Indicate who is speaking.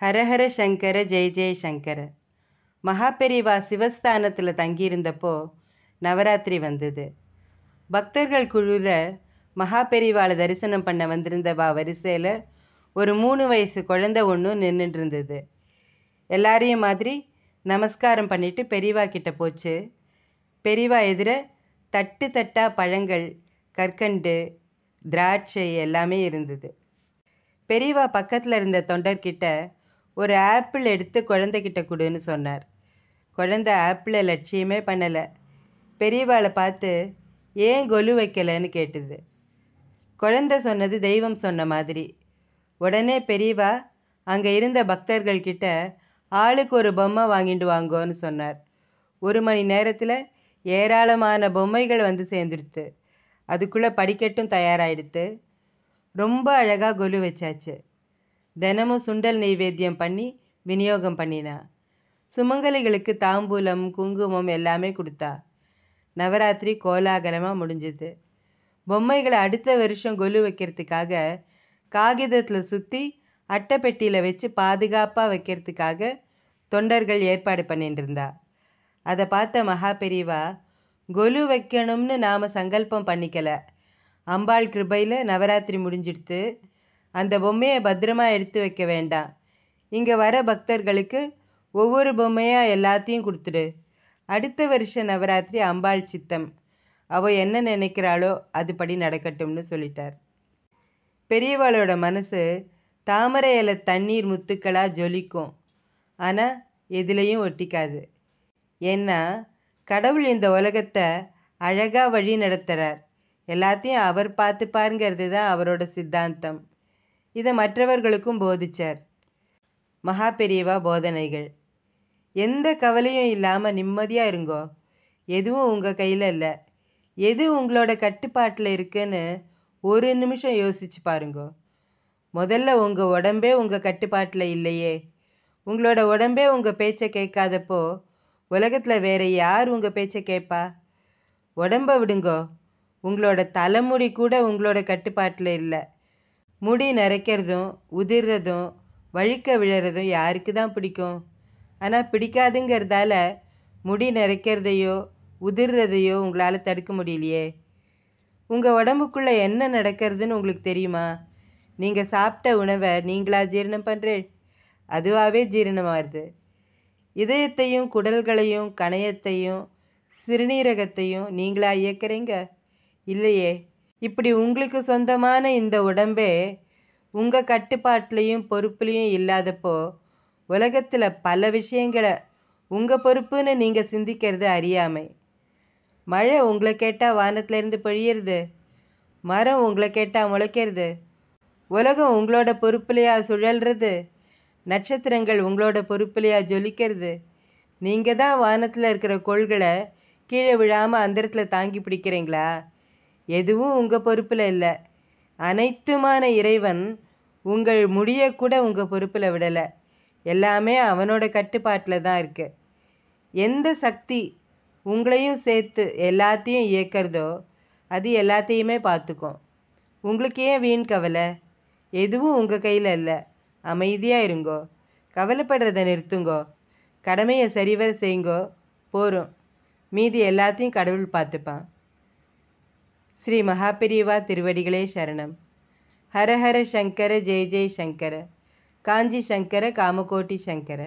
Speaker 1: ஹரஹர சங்கர ஜெய ஜெய சங்கர. மகாபெரிவா சிவஸ்தானத்தில் தங்கியிருந்தப்போ நவராத்திரி வந்தது. பக்தர்கள் குழுவில் மகாபெரிவாளை தரிசனம் பண்ண வந்திருந்தவா வரிசையில் ஒரு மூணு வயசு குழந்தை ஒன்று நின்றுட்டு இருந்தது எல்லாரையும் மாதிரி நமஸ்காரம் பண்ணிட்டு பெரியவா கிட்ட போச்சு. பெரியவா எதிர தட்டு தட்டா பழங்கள் கற்கண்டு திராட்சை எல்லாமே இருந்தது. பெரியவா பக்கத்தில் இருந்த தொண்டர்கிட்ட ஒரு ஆப்பிள் எடுத்து குழந்தைகிட்ட கொடுன்னு சொன்னார். குழந்தை ஆப்பிளை லட்சியமே பண்ணலை. பெரியவாளை பார்த்து ஏன் கொலு வைக்கலைன்னு கேட்டது. குழந்தை சொன்னது தெய்வம் சொன்ன மாதிரி. உடனே பெரியவா அங்கே இருந்த பக்தர்கள் கிட்ட ஆளுக்கு ஒரு பொம்மை வாங்கிட்டு வாங்கோன்னு சொன்னார். ஒரு மணி நேரத்தில் ஏராளமான பொம்மைகள் வந்து சேர்ந்துடுத்து. அதுக்குள்ளே படிக்கட்டும் தயாராகிடுத்து ரொம்ப அழகாக கொலு வச்சாச்சு. தினமும் சுண்டல் நெய்வேத்தியம் பண்ணி விநியோகம் பண்ணினா. சுமங்கலிகளுக்கு தாம்பூலம் குங்குமம் எல்லாமே கொடுத்தா. நவராத்திரி கோலாகலமாக முடிஞ்சுது. பொம்மைகளை அடுத்த வருஷம் கொலு வைக்கிறதுக்காக காகிதத்தில் சுற்றி அட்டைப்பெட்டியில் வச்சு பாதுகாப்பாக வைக்கிறதுக்காக தொண்டர்கள் ஏற்பாடு பண்ணிட்டு இருந்தா அதை பார்த்த மகா பெரியவா கொலு வைக்கணும்னு நாம் சங்கல்பம் பண்ணிக்கல. அம்பாள் கிருபையில் நவராத்திரி முடிஞ்சிடுத்து. அந்த பொம்மையை பத்திரமா எடுத்து வைக்க வேண்டாம். இங்கே வர பக்தர்களுக்கு ஒவ்வொரு பொம்மையாக எல்லாத்தையும் கொடுத்துடு. அடுத்த வருஷ நவராத்திரி அம்பாள் சித்தம். அவ என்ன நினைக்கிறாளோ அதுபடி நடக்கட்டும்னு சொல்லிட்டார். பெரியவாளோட மனசு தாமரை இலை தண்ணீர் முத்துக்களாக ஜொலிக்கும். ஆனால் எதுலேயும் ஒட்டிக்காது. ஏன்னா கடவுள் இந்த உலகத்தை அழகாக வழி நடத்துகிறார் எல்லாத்தையும் அவர் பார்த்து பாருங்கிறது தான் அவரோட சித்தாந்தம். இதை மற்றவர்களுக்கும் போதிச்சார். மகா பெரியவா போதனைகள். எந்த கவலையும் இல்லாமல் நிம்மதியாக இருங்கோ. எதுவும் உங்கள் கையில் இல்லை. எது உங்களோட கட்டுப்பாட்டில் இருக்குன்னு ஒரு நிமிஷம் யோசிச்சு பாருங்கோ. முதல்ல உங்கள் உடம்பே உங்கள் கட்டுப்பாட்டில் இல்லையே. உங்களோட உடம்பே உங்கள் பேச்சை கேட்காதப்போ உலகத்தில் வேற யார் உங்கள் பேச்சை கேட்பா? உடம்ப விடுங்கோ. உங்களோட தலைமுடி கூட உங்களோட கட்டுப்பாட்டில் இல்லை. முடி நரைக்கிறதும் உதிர்றதும் வழுக்க விழறதும் யாருக்கு தான் பிடிக்கும்? ஆனால் பிடிக்காதுங்கிறதால முடி நரைக்கிறதையோ உதிர்றதையோ உங்களால் தடுக்க முடியலையே. உங்கள் உடம்புக்குள்ளே என்ன நடக்கிறதுன்னு உங்களுக்கு தெரியுமா? நீங்கள் சாப்பிட்ட உணவை நீங்களா ஜீரணம் பண்ணுறேன் அதுவாகவே ஜீரணமாகுது இதயத்தையும் குடல்களையும் கணையத்தையும் சிறுநீரகத்தையும் நீங்களா இயக்கிறீங்க? இல்லையே. இப்படி உங்களுக்கு சொந்தமான இந்த உடம்பே உங்கள் கட்டுப்பாட்டிலையும் பொறுப்புலையும் இல்லாதப்போ உலகத்தில் பல விஷயங்களை உங்கள் பொறுப்புன்னு நீங்கள் சிந்திக்கிறது அறியாமை. மழை உங்களை கேட்டால் வானத்திலேருந்து பொழியிறது மரம் உங்களை கேட்டால் முளைக்கிறது உலகம் உங்களோட பொறுப்புலையா சுழல்றது நட்சத்திரங்கள் உங்களோட பொறுப்புலையா ஜொலிக்கிறது நீங்கள் தான் வானத்தில் இருக்கிற கோள்களை கீழே விழாமல் அந்தரத்தில் தாங்கி பிடிக்கிறீங்களா? எதுவும் உங்கள் பொறுப்பில் இல்லை. அனைத்துமான இறைவன் உங்கள் முடியக்கூட கூட உங்கள் பொறுப்பில் விடலை. எல்லாமே அவனோட கட்டுப்பாட்டில் தான் இருக்கு. எந்த சக்தி உங்களையும் சேர்த்து எல்லாத்தையும் இயக்கிறதோ அது எல்லாத்தையுமே பார்த்துக்கும் உங்களுக்கு ஏன் வீண் கவலை? எதுவும் உங்கள் கையில் இல்லை. அமைதியாக இருங்கோ. கவலைப்படுறதை நிறுத்துங்கோ. கடமையை சரிவர செய்யுங்கோ. போகிறோம் மீதி எல்லாத்தையும் கடவுள் பார்த்துப்பான் ஸ்ரீ மகாபெரிவா திருவடிகளே சரணம். ஹரஹர சங்கர ஜெய ஜெய் சங்கர. காஞ்சி சங்கர காமகோட்டி சங்கர.